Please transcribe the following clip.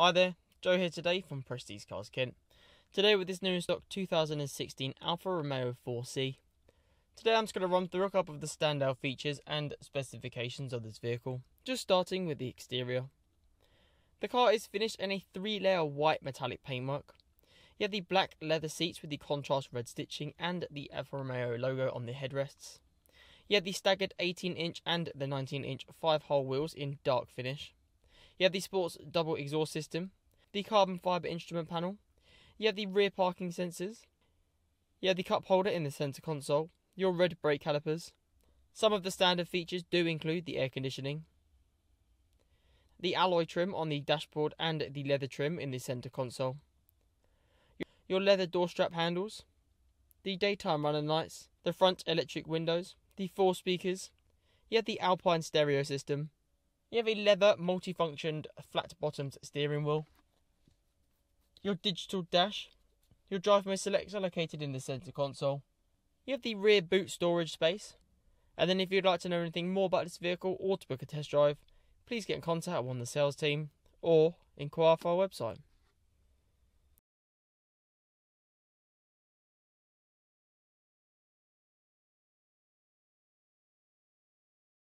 Hi there, Joe here today from Prestige Cars Kent. Today with this new in stock 2016 Alfa Romeo 4C. Today I'm just going to run through a couple of the standout features and specifications of this vehicle, just starting with the exterior. The car is finished in a three layer white metallic paintwork. You have the black leather seats with the contrast red stitching and the Alfa Romeo logo on the headrests. You have the staggered 18 inch and the 19 inch 5 hole wheels in dark finish. You have the sports double exhaust system, the carbon fibre instrument panel, you have the rear parking sensors, you have the cup holder in the centre console, your red brake calipers. Some of the standard features do include the air conditioning, the alloy trim on the dashboard and the leather trim in the centre console, your leather door strap handles, the daytime running lights, the front electric windows, the four speakers, you have the Alpine stereo system, you have a leather multifunctioned flat bottomed steering wheel. Your digital dash. Your drive mode selector located in the center console. You have the rear boot storage space. And then if you'd like to know anything more about this vehicle or to book a test drive, please get in contact with one of the sales team or inquire for our website.